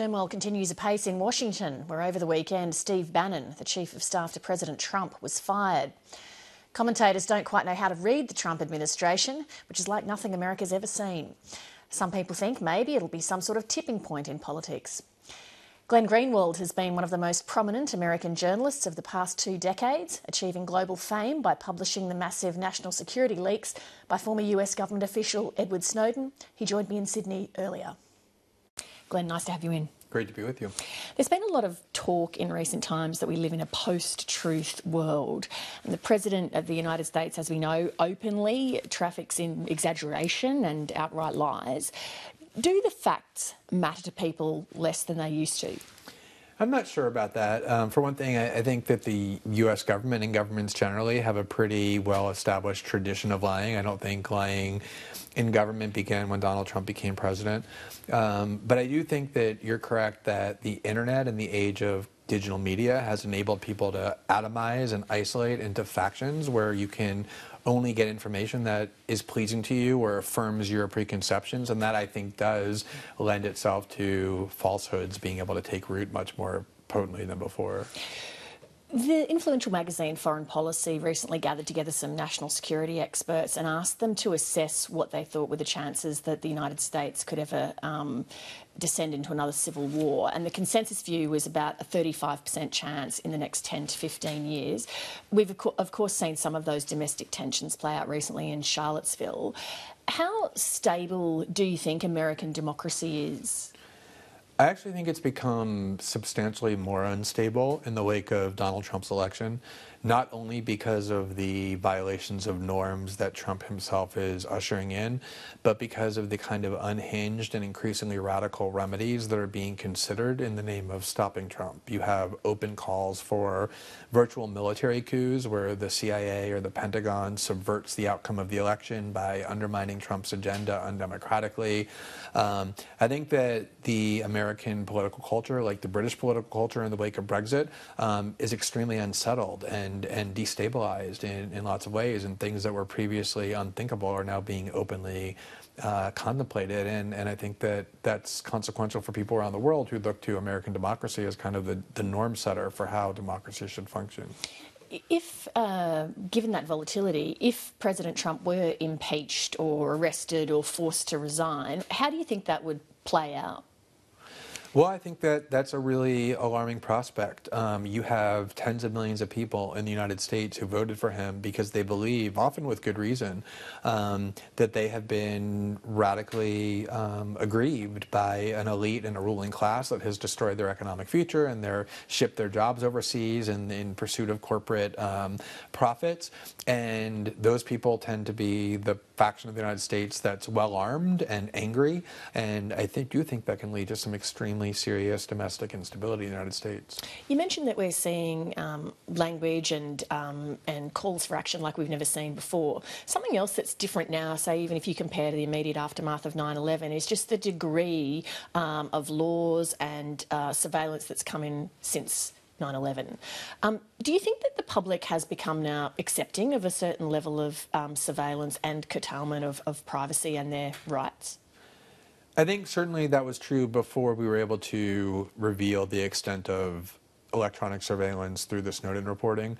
Turmoil continues apace in Washington, where over the weekend Steve Bannon, the chief of staff to President Trump, was fired. Commentators don't quite know how to read the Trump administration, which is like nothing America's ever seen. Some people think maybe it'll be some sort of tipping point in politics. Glenn Greenwald has been one of the most prominent American journalists of the past two decades, achieving global fame by publishing the massive national security leaks by former US government official Edward Snowden. He joined me in Sydney earlier. Glenn, nice to have you in. Great to be with you. There's been a lot of talk in recent times that we live in a post truth world. And the President of the United States, as we know, openly traffics in exaggeration and outright lies. Do the facts matter to people less than they used to? I'm not sure about that. Um, for one thing, I, I, think that the U.S. government and governments generally have a pretty well established tradition of lying. I don't think lying in government began when Donald Trump became president. Um, but I do think that you're correct that the internet and the age of digital media has enabled people to atomize and isolate into factions where you can only get information that is pleasing to you or affirms your preconceptions. And that I think does lend itself to falsehoods being able to take root much more potently than before. The influential magazine Foreign Policy recently gathered together some national security experts and asked them to assess what they thought were the chances that the United States could ever um, descend into another civil war. And the consensus view was about a 35% chance in the next 10 to 15 years. We've, of course, seen some of those domestic tensions play out recently in Charlottesville. How stable do you think American democracy is? I actually think it's become substantially more unstable in the wake of Donald Trump's election not only because of the violations of norms that Trump himself is ushering in, but because of the kind of unhinged and increasingly radical remedies that are being considered in the name of stopping Trump. You have open calls for virtual military coups where the CIA or the Pentagon subverts the outcome of the election by undermining Trump's agenda undemocratically. Um, I think that the American political culture, like the British political culture in the wake of Brexit, um, is extremely unsettled and and, and destabilized in, in lots of ways, and things that were previously unthinkable are now being openly uh, contemplated. And, and I think that that's consequential for people around the world who look to American democracy as kind of the, the norm setter for how democracy should function. If, uh, given that volatility, if President Trump were impeached or arrested or forced to resign, how do you think that would play out? Well, I think that that's a really alarming prospect. Um, you have tens of millions of people in the United States who voted for him because they believe, often with good reason, um, that they have been radically um, aggrieved by an elite and a ruling class that has destroyed their economic future and they're shipped their jobs overseas in, in pursuit of corporate um, profits. And those people tend to be the faction of the United States that's well armed and angry. And I think, do think that can lead to some extremely serious domestic instability in the United States. You mentioned that we're seeing um, language and um, and calls for action like we've never seen before. Something else that's different now, say even if you compare to the immediate aftermath of 9/11, is just the degree um, of laws and uh, surveillance that's come in since 9 11. Um, do you think that the public has become now accepting of a certain level of um, surveillance and curtailment of, of privacy and their rights? I think certainly that was true before we were able to reveal the extent of electronic surveillance through the Snowden reporting.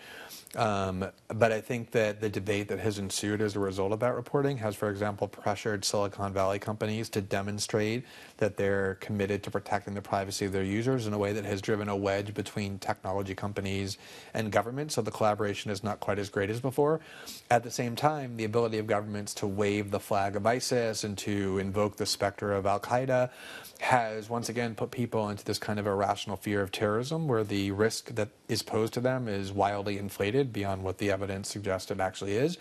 Um, but I think that the debate that has ensued as a result of that reporting has, for example, pressured Silicon Valley companies to demonstrate that they're committed to protecting the privacy of their users in a way that has driven a wedge between technology companies and government. So the collaboration is not quite as great as before. At the same time, the ability of governments to wave the flag of ISIS and to invoke the specter of Al Qaeda has once again put people into this kind of irrational fear of terrorism where the risk that is posed to them is wildly inflated beyond what the evidence suggests it actually is.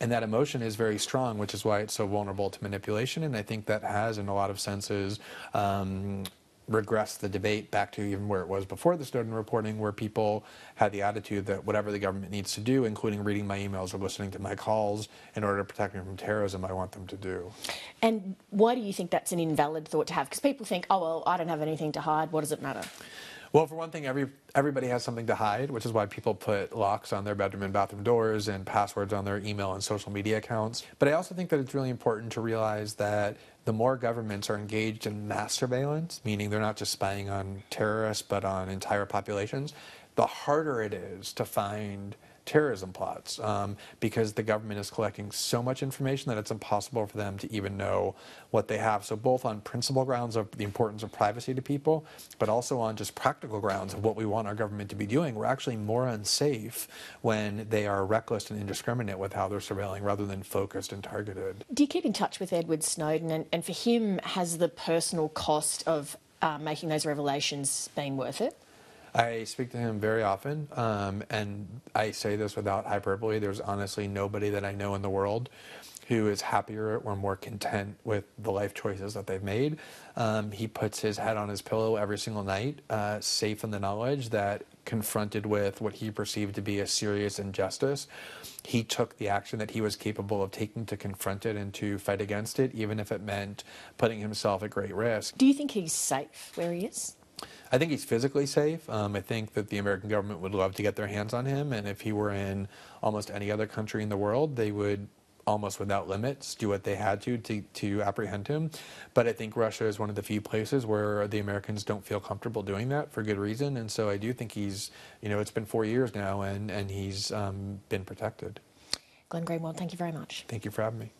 And that emotion is very strong, which is why it's so vulnerable to manipulation. And I think that has, in a lot of senses, um, regress the debate back to even where it was before the Snowden reporting, where people had the attitude that whatever the government needs to do, including reading my emails or listening to my calls in order to protect me from terrorism, I want them to do. And why do you think that's an invalid thought to have? Because people think, oh, well, I don't have anything to hide. What does it matter? Well, for one thing, every everybody has something to hide, which is why people put locks on their bedroom and bathroom doors and passwords on their email and social media accounts. But I also think that it's really important to realize that the more governments are engaged in mass surveillance, meaning they're not just spying on terrorists but on entire populations, the harder it is to find terrorism plots um, because the government is collecting so much information that it's impossible for them to even know what they have. So, both on principle grounds of the importance of privacy to people, but also on just practical grounds of what we want our government to be doing, we're actually more unsafe when they are reckless and indiscriminate with how they're surveilling rather than focused and targeted. Do you keep in touch with Edward Snowden? And, and for him, has the personal cost of uh, making those revelations been worth it? I speak to him very often, um, and I say this without hyperbole. There's honestly nobody that I know in the world who is happier or more content with the life choices that they've made. Um, he puts his head on his pillow every single night, uh, safe in the knowledge that confronted with what he perceived to be a serious injustice, he took the action that he was capable of taking to confront it and to fight against it, even if it meant putting himself at great risk. Do you think he's safe where he is? I think he's physically safe. Um, I think that the American government would love to get their hands on him, and if he were in almost any other country in the world, they would almost without limits do what they had to, to to apprehend him. But I think Russia is one of the few places where the Americans don't feel comfortable doing that for good reason, and so I do think he's, you know, it's been four years now, and and he's um, been protected. Glenn Greenwald, thank you very much. Thank you for having me.